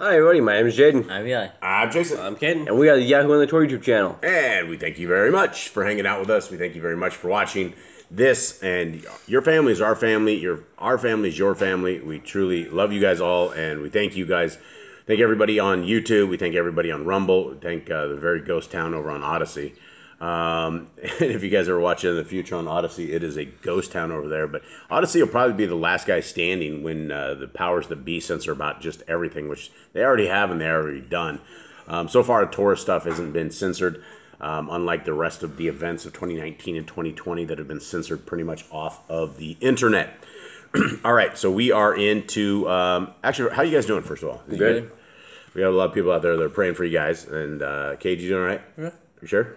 Hi everybody, my name is Jaden, I'm Eli. I'm Jason. I'm Ken, and we are the Yahweh and the Torah YouTube channel. And we thank you very much for hanging out with us. We thank you very much for watching this. And your family is our family. Your our family is your family. We truly love you guys all, and we thank you guys. Thank everybody on YouTube. We thank everybody on Rumble. We thank uh, the very ghost town over on Odysee. Um, and if you guys ever watch it in the future on Odysee, it is a ghost town over there. But Odysee will probably be the last guy standing when uh, the powers that be censor about just everything, which they already have and they're already done. Um, so far, the tourist stuff hasn't been censored, um, unlike the rest of the events of 2019 and 2020 that have been censored pretty much off of the internet. all right, so we are into. Um, actually, how you guys doing? First of all, You Good. good? We have a lot of people out there that are praying for you guys. And uh, Cade, you doing all right? Yeah. You sure?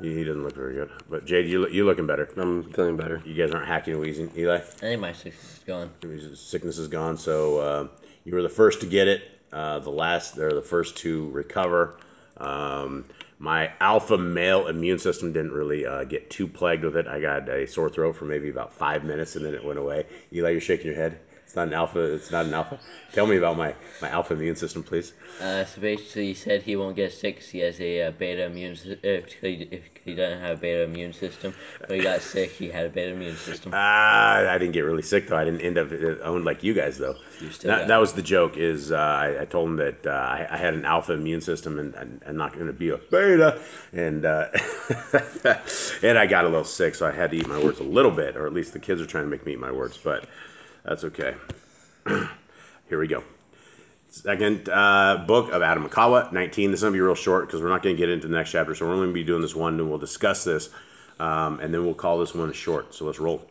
He, he doesn't look very good. But Jade, you look, you looking better. I'm feeling better. You guys aren't hacking and wheezing, Eli. I think my six is gone. His sickness is gone. So uh, you were the first to get it. Uh, the last, they're the first to recover. Um, my alpha male immune system didn't really uh, get too plagued with it. I got a sore throat for maybe about five minutes, and then it went away. Eli, you're shaking your head. It's not an alpha. It's not an alpha. Tell me about my, my alpha immune system, please. Uh, so basically, he said he won't get sick he has a uh, beta immune system. If he, if he doesn't have a beta immune system, when he got sick, he had a beta immune system. Uh, I didn't get really sick though. I didn't end up uh, owned like you guys though. still That, that was the joke. Is uh, I, I told him that uh, I, I had an alpha immune system and I'm not going to be a beta, and uh, and I got a little sick, so I had to eat my words a little bit, or at least the kids are trying to make me eat my words, but that's okay. Here we go. Second uh, book of Adam and Hawwah, 19. This is going to be real short because we're not going to get into the next chapter. So we're only going to be doing this one and we'll discuss this. Um, and then we'll call this one short. So let's roll.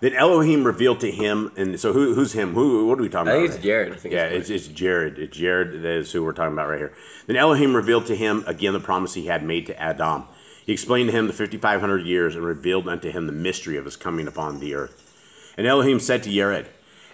Then Elohim revealed to him, and so who, who's him? Who? What are we talking I about? think it's right? Jared. I think Yeah, it's, it's, it's Jared. It's Jared that is who we're talking about right here. Then Elohim revealed to him again the promise he had made to Adam. He explained to him the 5,500 years and revealed unto him the mystery of his coming upon the earth. And Elohim said to Jared,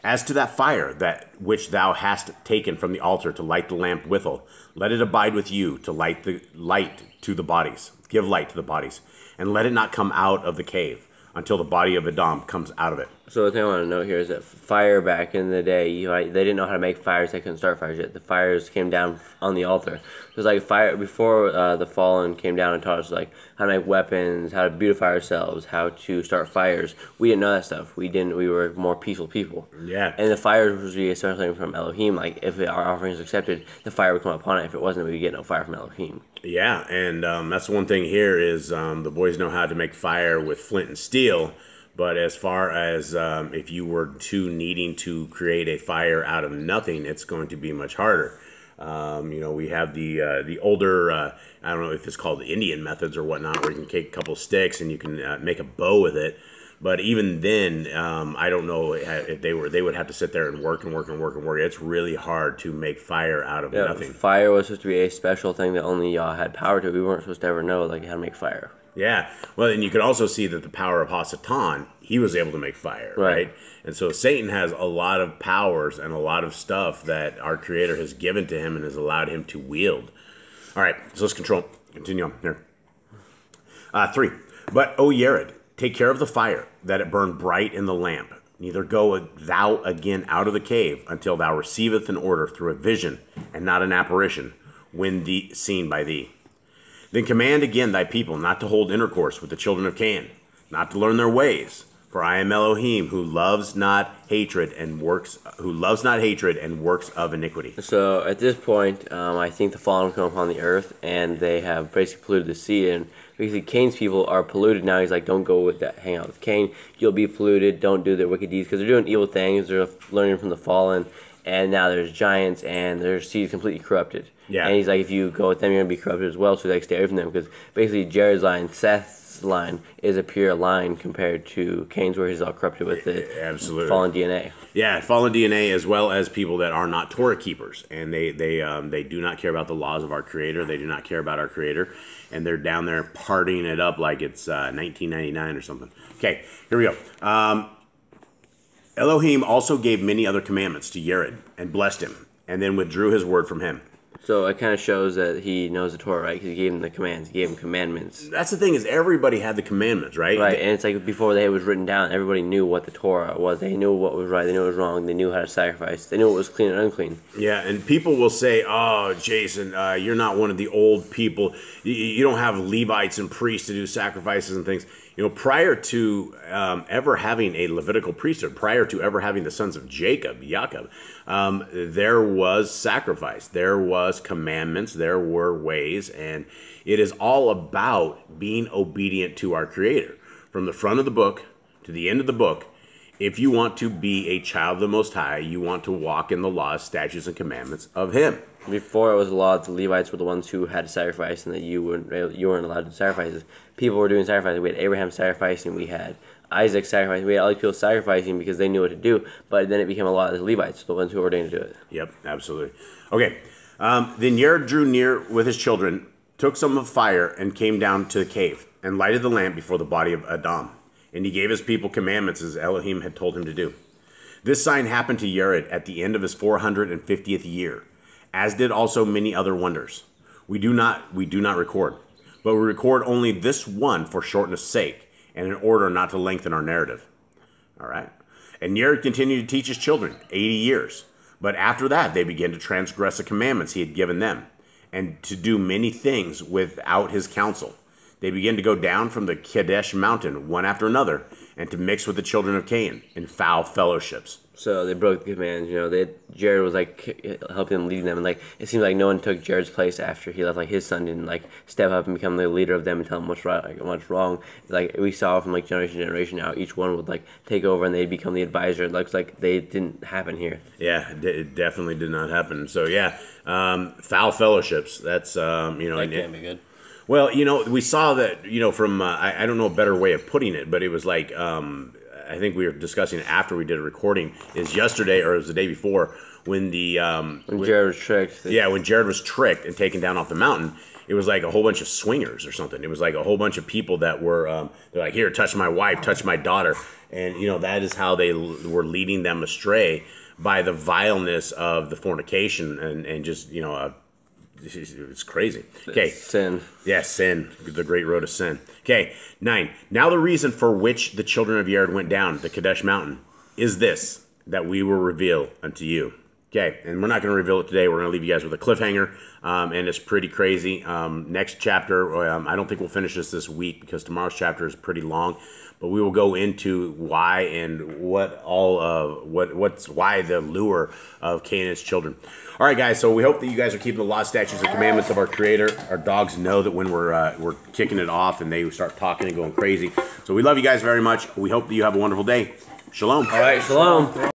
As to that fire that which thou hast taken from the altar to light the lamp withal, let it abide with you to light the light to the bodies. Give light to the bodies, and let it not come out of the cave until the body of Adam comes out of it. So the thing I want to note here is that fire back in the day, you like, they didn't know how to make fires. They couldn't start fires yet. The fires came down on the altar. It was like fire before uh, the fallen came down and taught us like how to make weapons, how to beautify ourselves, how to start fires. We didn't know that stuff. We didn't. We were more peaceful people. Yeah. And the fires was especially from Elohim. Like if our offering is accepted, the fire would come upon it. If it wasn't, we would get no fire from Elohim. Yeah, and um, that's one thing here is um, the boys know how to make fire with flint and steel. But as far as um, if you were to needing to create a fire out of nothing, it's going to be much harder. Um, you know, we have the uh, the older uh, I don't know if it's called Indian methods or whatnot, where you can take a couple sticks and you can uh, make a bow with it. But even then, um, I don't know if they were they would have to sit there and work and work and work and work. It's really hard to make fire out of Yeah, nothing. fire was supposed to be a special thing that only y'all had power to. We weren't supposed to ever know like how to make fire. Yeah. Well, and you could also see that the power of Hasatan, he was able to make fire, right. Right. And so Satan has a lot of powers and a lot of stuff that our Creator has given to him and has allowed him to wield. All right, so let's control. Continue on here. Uh, three. But, O Yared, take care of the fire, that it burn bright in the lamp. Neither go thou again out of the cave until thou receiveth an order through a vision, and not an apparition, when seen by thee. Then command again thy people not to hold intercourse with the children of Canaan, not to learn their ways. For I am Elohim, who loves not hatred and works, who loves not hatred and works of iniquity. So at this point, um, I think the fallen come upon the earth, and they have basically polluted the sea. And basically, Cain's people are polluted now. He's like, "Don't go with that. Hang out with Cain. You'll be polluted. Don't do their wicked deeds because they're doing evil things. They're learning from the fallen." And now there's giants, and their seed is completely corrupted. Yeah. And he's like, if you go with them, you're gonna be corrupted as well. So like, stay away from them because basically Jared's line, Seth's line, is a pure line compared to Cain's, where he's all corrupted with the Absolutely. fallen DNA. Yeah, fallen DNA as well as people that are not Torah keepers, and they they um, they do not care about the laws of our Creator. They do not care about our Creator, and they're down there partying it up like it's uh, 1999 or something. Okay, here we go. Um, Elohim also gave many other commandments to Yared and blessed him, and then withdrew his word from him. So it kind of shows that he knows the Torah, right? Because he gave him the commands, he gave him commandments, That's the thing is everybody had the commandments, right? right? And it's like before they was written down, everybody knew what the Torah was. They knew what was right. They knew what was wrong. They knew how to sacrifice. They knew what was clean and unclean. Yeah, and people will say, "Oh, Jason, uh, you're not one of the old people. You, you don't have Levites and priests to do sacrifices and things." You know, prior to um, ever having a Levitical priesthood, prior to ever having the sons of Jacob, Jacob, um, there was sacrifice, there was commandments, there were ways, and it is all about being obedient to our Creator. From the front of the book to the end of the book, if you want to be a child of the Most High, you want to walk in the laws, statutes, and commandments of Him. Before it was a law, the Levites were the ones who had to sacrifice, and that you weren't you weren't allowed to sacrifices. People were doing sacrifices. We had Abraham sacrificing. We had Isaac sacrificing. We had all these people sacrificing because they knew what to do. But then it became a law of the Levites, the ones who were ordained to do it. Yep, absolutely. Okay. Um, then Yared drew near with his children, took some of fire, and came down to the cave, and lighted the lamp before the body of Adam. And he gave his people commandments as Elohim had told him to do. This sign happened to Yared at the end of his 450th year, as did also many other wonders. We do not we do not record, but we record only this one for shortness' sake, and in order not to lengthen our narrative. All right. And Yared continued to teach his children 80 years. But after that, they began to transgress the commandments he had given them, and to do many things without his counsel. They began to go down from the Kadesh mountain one after another, and to mix with the children of Cain in foul fellowships. So they broke the commands. You know, they Jared was like helping them, leading them, and like it seems like no one took Jared's place after he left. Like his son didn't like step up and become the leader of them and tell them what's right, like what's wrong. Like we saw from like generation to generation now, each one would like take over and they'd become the advisor. It looks like they didn't happen here. Yeah, it d- it definitely did not happen. So yeah, um, foul fellowships. That's um, you know, That can't be good. Well, you know, we saw that, you know, from, uh, I, I don't know a better way of putting it, but it was like, um, I think we were discussing it after we did a recording, is yesterday or it was the day before when the, um, When Jared was tricked, yeah, when Jared was tricked and taken down off the mountain, it was like a whole bunch of swingers or something. It was like a whole bunch of people that were, um, they're like, here, touch my wife, touch my daughter. And, you know, that is how they l- were leading them astray by the vileness of the fornication and, and just, you know, uh, it's, crazy. Okay. sin. Yes, sin, the great road of sin. Okay, nine. Now the reason for which the children of Yared went down the Kadesh mountain is this that we will reveal unto you. Okay, and we're not going to reveal it today. We're going to leave you guys with a cliffhanger, um, and it's pretty crazy. Um, next chapter, um, I don't think we'll finish this this week because tomorrow's chapter is pretty long, but we will go into why and what all of what what's why the lure of Canaan's children. All right, guys. So we hope that you guys are keeping the law, statutes, and commandments of our Creator. Our dogs know that when we're uh, we're kicking it off, and they start talking and going crazy. So we love you guys very much. We hope that you have a wonderful day. Shalom. All right, shalom.